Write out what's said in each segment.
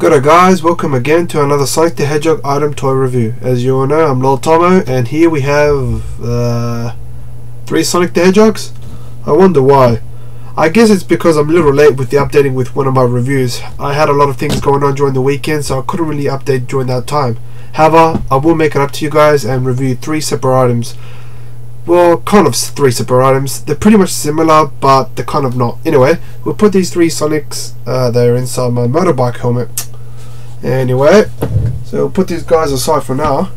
G'day guys, welcome again to another Sonic the Hedgehog item toy review. As you all know, I'm Lord Tomo, and here we have uh, three Sonic the Hedgehogs. I wonder why. I guess it's because I'm a little late with the updating with one of my reviews. I had a lot of things going on during the weekend, so I couldn't really update during that time. However, I will make it up to you guys and review three separate items. Well, kind of three separate items. They're pretty much similar, but they're kind of not. Anyway, we'll put these three Sonics uh, there inside my motorbike helmet. Anyway, so we'll put these guys aside for now.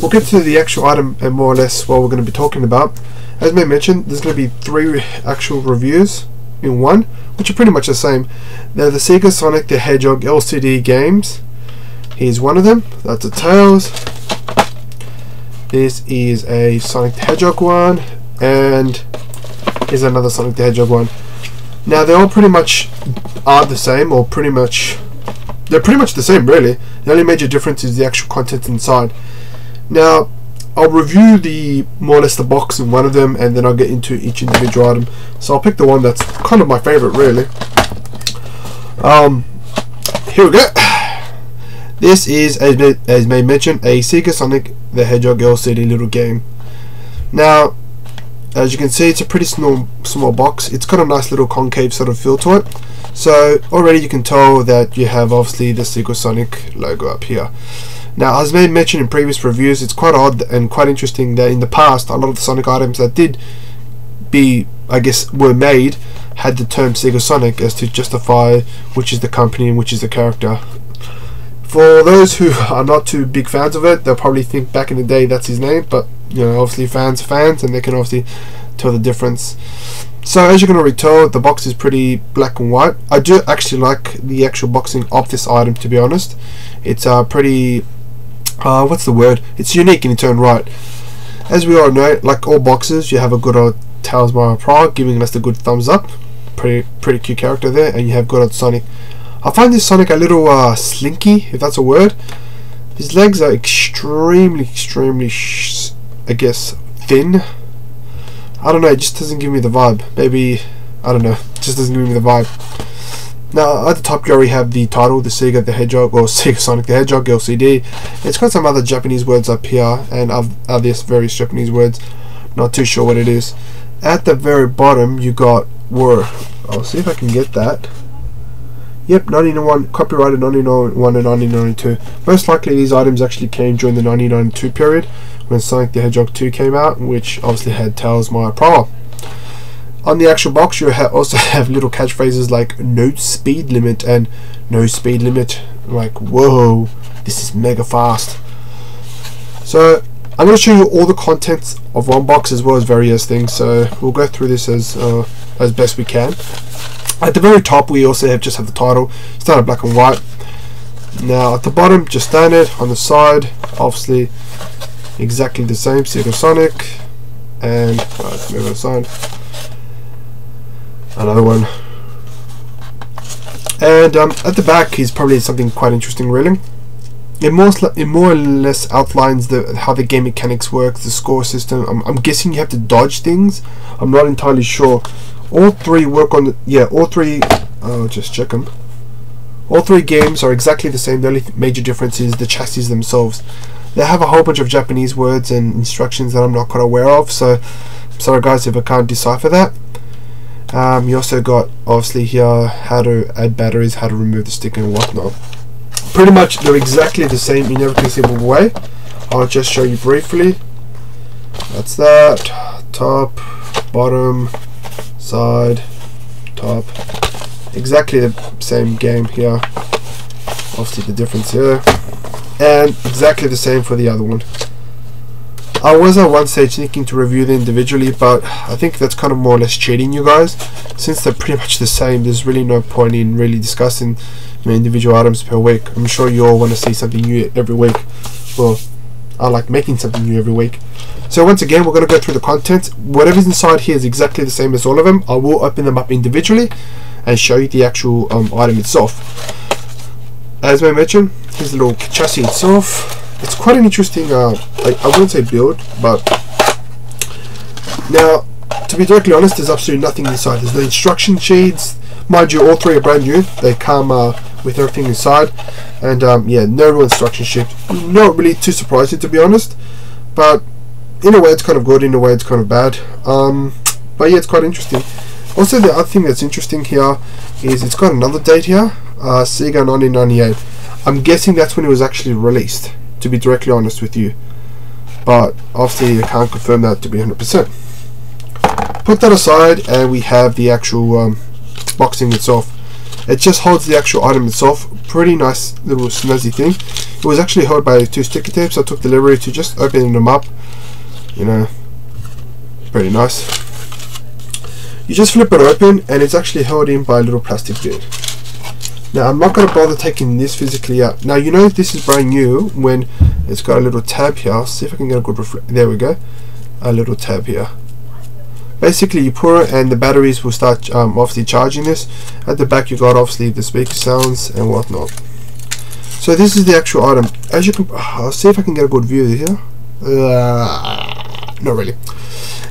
We'll get to the actual item and more or less what we're going to be talking about. As I mentioned, there's going to be three actual reviews in one, which are pretty much the same. They're the Sega Sonic the Hedgehog LCD games. Here's one of them. That's a Tails. This is a Sonic the Hedgehog one, and here's another Sonic the Hedgehog one. Now they all pretty much are the same, or pretty much they're pretty much the same really. The only major difference is the actual content inside. Now, I'll review the more or less the box in one of them and then I'll get into each individual item. So I'll pick the one that's kind of my favorite really. Um, here we go. This is, as, as may mention, a Sega Sonic the Hedgehog LCD little game. Now, as you can see, it's a pretty small, small box. It's got a nice little concave sort of feel to it. So already you can tell that you have obviously the Sega Sonic logo up here. Now as I mentioned in previous reviews it's quite odd and quite interesting that in the past a lot of the Sonic items that did be I guess were made had the term Sega Sonic as to justify which is the company and which is the character. For those who are not too big fans of it, they'll probably think back in the day that's his name, but you know, obviously fans fans and they can obviously tell the difference. So as you're going to retell, the box is pretty black and white. I do actually like the actual boxing of this item to be honest. It's uh, pretty, uh, what's the word? It's unique in its own right. As we all know, like all boxes, you have a good old Tails Mario Prower giving us the good thumbs up. Pretty pretty cute character there, and you have good old Sonic. I find this Sonic a little uh, slinky, if that's a word. His legs are extremely, extremely, I guess, thin. I don't know, it just doesn't give me the vibe. Maybe, I don't know, just doesn't give me the vibe. Now, at the top you already have the title, the Sega the Hedgehog, or Sega Sonic the Hedgehog LCD. It's got some other Japanese words up here, and other various Japanese words. Not too sure what it is. At the very bottom, you got Were. I'll see if I can get that. Yep, 1991, copyrighted 1991 and 1992. Most likely these items actually came during the 1992 period when Sonic the Hedgehog 2 came out, which obviously had Tails Mario Prower. On the actual box, you ha also have little catchphrases like no speed limit and no speed limit. Like, whoa, this is mega fast. So, I'm going to show you all the contents of one box as well as various things. So, we'll go through this as uh, as best we can. At the very top, we also have just have the title. Not black and white. Now, at the bottom, just standard. On the side, obviously, exactly the same Sonic and uh, move it aside another one and um, at the back is probably something quite interesting really it more, it more or less outlines the how the game mechanics work the score system I'm, I'm guessing you have to dodge things I'm not entirely sure all three work on the, yeah all three I'll just check them all three games are exactly the same the only major difference is the chassis themselves they have a whole bunch of Japanese words and instructions that I'm not quite aware of, so sorry guys if I can't decipher that. Um, you also got obviously here how to add batteries, how to remove the sticker and whatnot. Pretty much they're exactly the same in every conceivable way. I'll just show you briefly. That's that. Top, bottom, side, top. Exactly the same game here. Obviously the difference here and exactly the same for the other one. I was at one stage thinking to review them individually, but I think that's kind of more or less cheating you guys. Since they're pretty much the same, there's really no point in really discussing you know, individual items per week. I'm sure you all want to see something new every week. Well, I like making something new every week. So once again, we're going to go through the contents. Whatever's inside here is exactly the same as all of them. I will open them up individually and show you the actual um, item itself. As I mentioned, here's the little chassis itself. It's quite an interesting, uh, I, I wouldn't say build, but now, to be directly honest, there's absolutely nothing inside. There's no instruction sheets. Mind you, all three are brand new. They come uh, with everything inside. And um, yeah, no real instruction sheet. Not really too surprising to be honest, but in a way it's kind of good, in a way it's kind of bad. Um, but yeah, it's quite interesting. Also, the other thing that's interesting here is it's got another date here, uh, Sega 1998. I'm guessing that's when it was actually released, to be directly honest with you. But obviously, I can't confirm that to be 100%. Put that aside, and we have the actual um, boxing itself. It just holds the actual item itself. Pretty nice little snazzy thing. It was actually held by two sticky tapes. I took the liberty to just open them up. You know, pretty nice. You just flip it open and it's actually held in by a little plastic bit. Now I'm not going to bother taking this physically out. Now you know this is brand new when it's got a little tab here. See if I can get a good reflect. There we go. A little tab here basically you pour it and the batteries will start um, obviously charging this. At the back you got obviously the speaker sounds and whatnot. So this is the actual item. As you can I'll see if I can get a good view here. Uh, not really.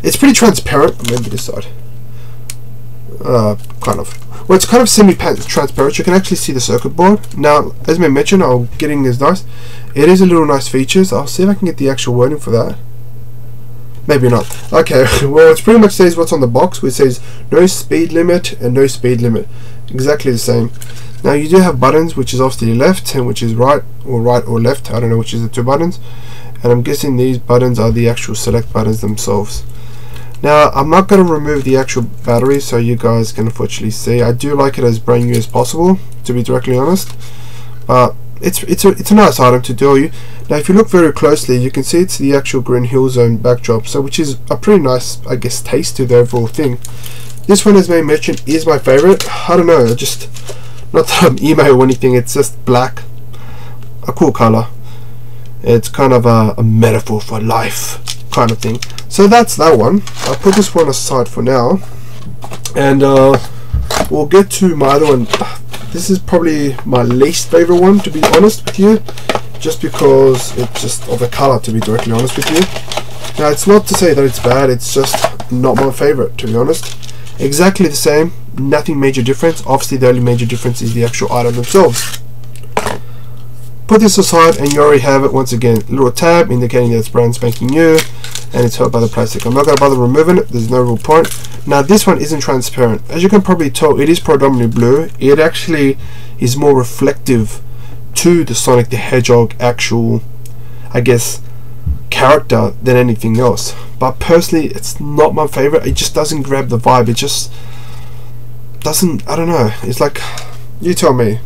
It's pretty transparent. Maybe this side uh, kind of. Well it's kind of semi-transparent. You can actually see the circuit board. Now as I mentioned I'll getting this nice. It is a little nice features I'll see if I can get the actual wording for that Maybe not. Okay, well, it pretty much says what's on the box, which says no speed limit and no speed limit. Exactly the same. Now, you do have buttons, which is obviously left and which is right, or right or left. I don't know which is the two buttons. And I'm guessing these buttons are the actual select buttons themselves. Now, I'm not going to remove the actual battery so you guys can unfortunately see. I do like it as brand new as possible, to be directly honest. But it's it's a it's a nice item to do. You now, if you look very closely, you can see it's the actual Green Hill Zone backdrop, so which is a pretty nice, I guess, taste to the overall thing. This one, as I mentioned, is my favorite. I don't know, just not that I'm emo or anything. It's just black, a cool color. It's kind of a, a metaphor for life, kind of thing. So that's that one. I'll put this one aside for now, and uh, we'll get to my other one this is probably my least favorite one, to be honest with you, just because it's just of the color, to be directly honest with you. Now, it's not to say that it's bad, it's just not my favorite, to be honest. Exactly the same, nothing major difference. Obviously, the only major difference is the actual item themselves. Put this aside, and you already have it once again. Little tab indicating that it's brand spanking new, and it's held by the plastic. I'm not going to bother removing it, there's no real point. Now this one isn't transparent. As you can probably tell, it is predominantly blue. It actually is more reflective to the Sonic the Hedgehog actual, I guess, character than anything else. But personally, it's not my favorite. It just doesn't grab the vibe. It just doesn't, I don't know. It's like, you tell me.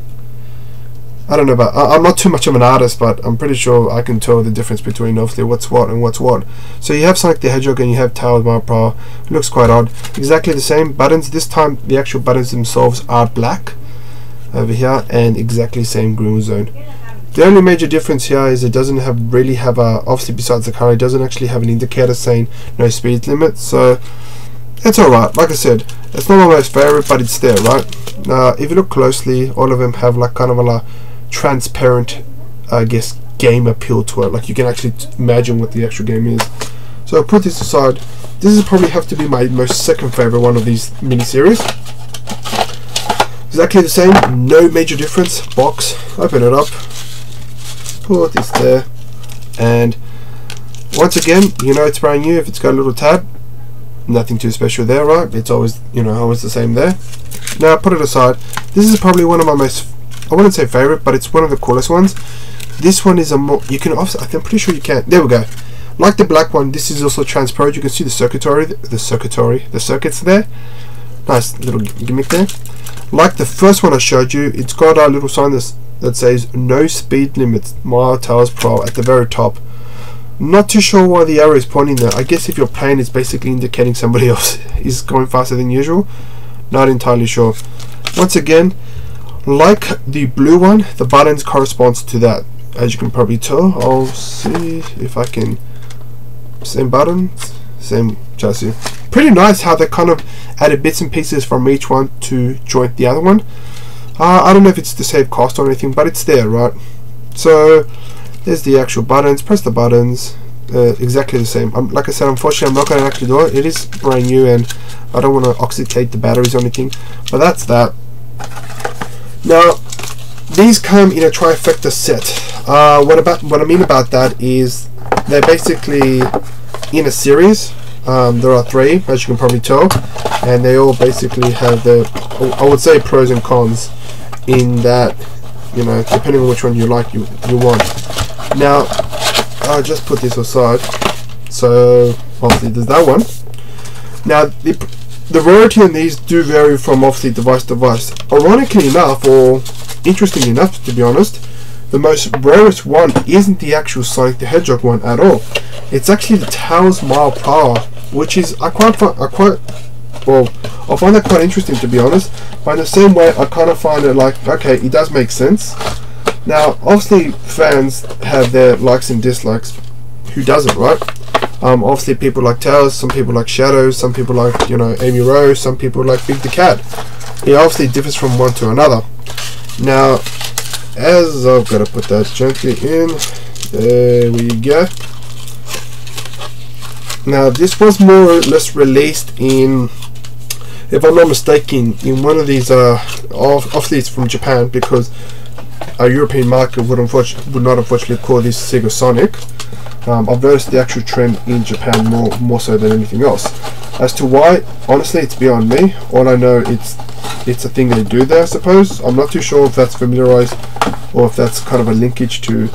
I don't know about. I, am not too much of an artist, but I'm pretty sure I can tell the difference between obviously what's what and what's what. So you have Sonic the Hedgehog and you have Mario Pro. Looks quite odd. Exactly the same buttons. This time the actual buttons themselves are black over here and exactly same green zone. The only major difference here is it doesn't have really have a obviously besides the car it doesn't actually have an indicator saying no speed limit. So it's alright. Like I said, it's not my most favorite, but it's there, right? Now, if you look closely, all of them have like kind of a transparent, I guess, game appeal to it. Like you can actually imagine what the actual game is. So I'll put this aside. This is probably have to be my most second favorite one of these miniseries. Exactly the same, no major difference. Box, open it up, put this there, and once again, you know it's brand new if it's got a little tab. Nothing too special there, right? It's always, you know, always the same there. Now put it aside. This is probably one of my most I wouldn't say favorite, but it's one of the coolest ones. This one is a more, you can offset, I'm pretty sure you can, there we go. Like the black one, this is also transparent, you can see the circuitry, the circuitry, the circuits there. Nice little gimmick there. Like the first one I showed you, it's got a little sign that says no speed limits, Mario Towers Pro at the very top. Not too sure why the arrow is pointing there. I guess if your plane is basically indicating somebody else is going faster than usual. Not entirely sure. Once again, like the blue one, the buttons corresponds to that. As you can probably tell, I'll see if I can. Same buttons, same chassis. Pretty nice how they kind of added bits and pieces from each one to join the other one. Uh, I don't know if it's to save cost or anything, but it's there, right? So there's the actual buttons. Press the buttons. Uh, exactly the same. Um, like I said, unfortunately, I'm not going to actually do it. It is brand new, and I don't want to oxidate the batteries or anything. But that's that. Now, these come in a trifecta set. Uh, what about what I mean about that is they're basically in a series. Um, there are three, as you can probably tell, and they all basically have the, I would say, pros and cons. In that, you know, depending on which one you like, you you want. Now, I'll just put this aside. So obviously there's that one. Now the the rarity on these do vary from obviously device to device. Ironically enough, or interestingly enough, to be honest, the most rarest one isn't the actual Sonic the Hedgehog one at all. It's actually the Tails Mile Power, which is I quite I quite well I find that quite interesting to be honest. But in the same way, I kind of find it like okay, it does make sense. Now, obviously, fans have their likes and dislikes. Who doesn't, right? Um, obviously, people like Tails, some people like Shadows, some people like, you know, Amy Rose, some people like Big the Cat. It obviously differs from one to another. Now, as I've got to put that gently in, there we go. Now, this was more or less released in, if I'm not mistaken, in one of these, uh, obviously it's from Japan because a European market would, unfortunately, would not unfortunately call this Sega Sonic. Um, I've noticed the actual trend in Japan more more so than anything else. As to why, honestly, it's beyond me. All I know it's it's a thing they do there. I suppose I'm not too sure if that's familiarized or if that's kind of a linkage to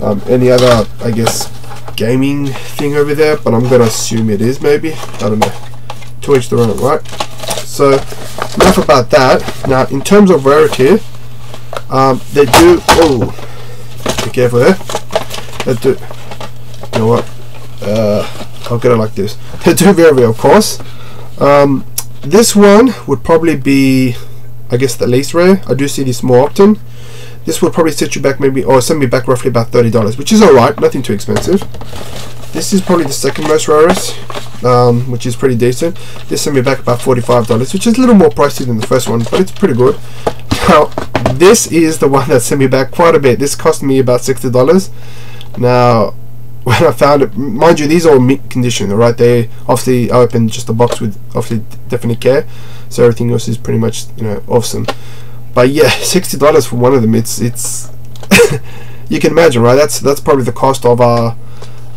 um, any other, I guess, gaming thing over there. But I'm gonna assume it is maybe. I don't know. To each their own, right? So enough about that. Now, in terms of rarity, um, they do. Oh, be careful there. They do you know what? Uh, I'll get it like this. They do vary, of course. Um, this one would probably be, I guess, the least rare. I do see this more often. This would probably set you back maybe, or send me back roughly about $30, which is alright, nothing too expensive. This is probably the second most rarest, um, which is pretty decent. This sent me back about $45, which is a little more pricey than the first one, but it's pretty good. Now, this is the one that sent me back quite a bit. This cost me about $60. Now, when I found it, mind you, these are all mint condition, right? They obviously I opened just a box with obviously definite care, so everything else is pretty much you know awesome. But yeah, sixty dollars for one of them, it's it's you can imagine, right? That's that's probably the cost of our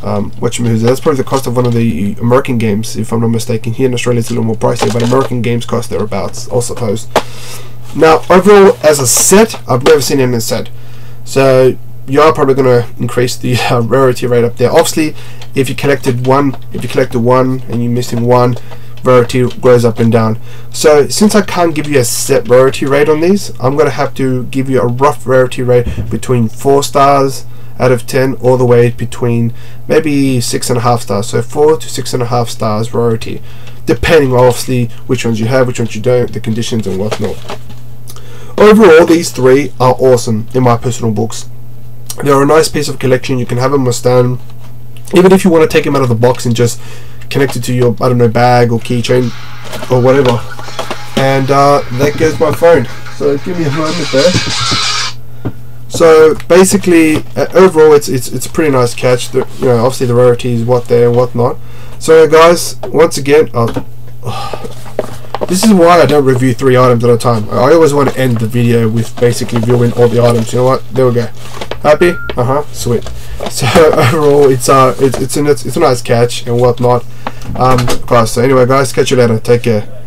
um, what you that's probably the cost of one of the American games, if I'm not mistaken. Here in Australia, it's a little more pricey, but American games cost thereabouts, I suppose. Now, overall, as a set, I've never seen any set. So you are probably going to increase the uh, rarity rate up there. Obviously, if you collected one, if you collected one and you're missing one, rarity goes up and down. So since I can't give you a set rarity rate on these, I'm going to have to give you a rough rarity rate between 4 stars out of 10 all the way between maybe 6.5 stars. So 4 to 6.5 stars rarity, depending obviously which ones you have, which ones you don't, the conditions and whatnot. Overall, these three are awesome in my personal books. They're a nice piece of collection. You can have them on stand. Even if you want to take them out of the box and just connect it to your, I don't know, bag or keychain or whatever. And uh, that goes my phone. So give me a moment there. So basically, uh, overall, it's it's it's a pretty nice catch. The, you know, obviously the rarity is what there and whatnot. So guys, once again, uh, this is why I don't review three items at a time. I always want to end the video with basically viewing all the items. You know what? There we go. Happy? Uh huh. Sweet. So overall, it's uh, it's it's a it's a nice catch and whatnot. Um, class. So anyway, guys, catch you later. Take care.